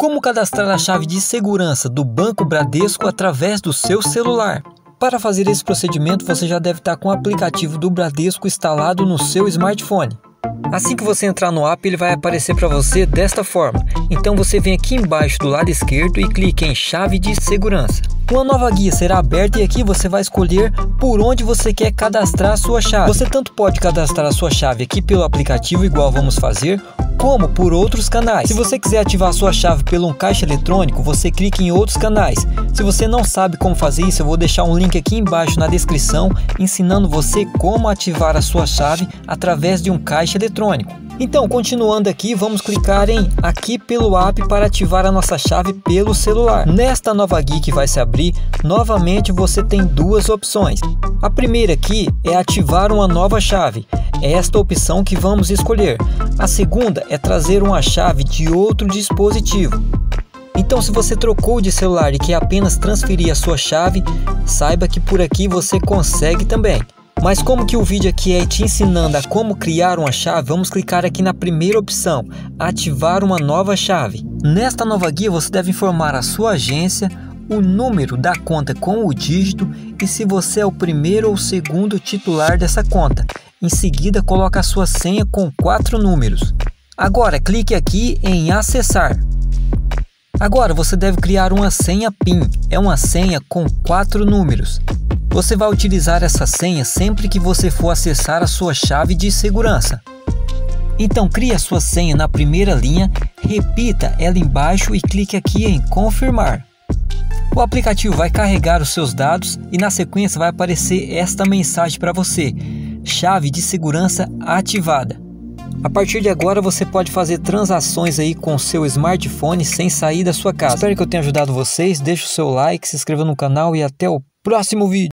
Como cadastrar a chave de segurança do Banco Bradesco através do seu celular? Para fazer esse procedimento, você já deve estar com o aplicativo do Bradesco instalado no seu smartphone. Assim que você entrar no app, ele vai aparecer para você desta forma. Então você vem aqui embaixo do lado esquerdo e clique em chave de segurança. Uma nova guia será aberta e aqui você vai escolher por onde você quer cadastrar a sua chave. Você tanto pode cadastrar a sua chave aqui pelo aplicativo, igual vamos fazer, como por outros canais. Se você quiser ativar sua chave pelo um caixa eletrônico, você clica em outros canais. Se você não sabe como fazer isso, eu vou deixar um link aqui embaixo na descrição ensinando você como ativar a sua chave através de um caixa eletrônico. Então, continuando aqui, vamos clicar em aqui pelo app para ativar a nossa chave pelo celular. Nesta nova guia que vai se abrir, novamente você tem duas opções. A primeira aqui é ativar uma nova chave. É esta opção que vamos escolher. A segunda é trazer uma chave de outro dispositivo. Então, se você trocou de celular e quer apenas transferir a sua chave, saiba que por aqui você consegue também. Mas como que o vídeo aqui é te ensinando a como criar uma chave, vamos clicar aqui na primeira opção, ativar uma nova chave. Nesta nova guia você deve informar a sua agência, o número da conta com o dígito e se você é o primeiro ou segundo titular dessa conta. Em seguida, coloque a sua senha com quatro números. Agora, clique aqui em acessar. Agora você deve criar uma senha PIN, é uma senha com quatro números. Você vai utilizar essa senha sempre que você for acessar a sua chave de segurança. Então crie a sua senha na primeira linha, repita ela embaixo e clique aqui em confirmar. O aplicativo vai carregar os seus dados e na sequência vai aparecer esta mensagem para você: chave de segurança ativada. A partir de agora você pode fazer transações aí com seu smartphone sem sair da sua casa. Espero que eu tenha ajudado vocês. Deixe o seu like, se inscreva no canal e até o próximo vídeo.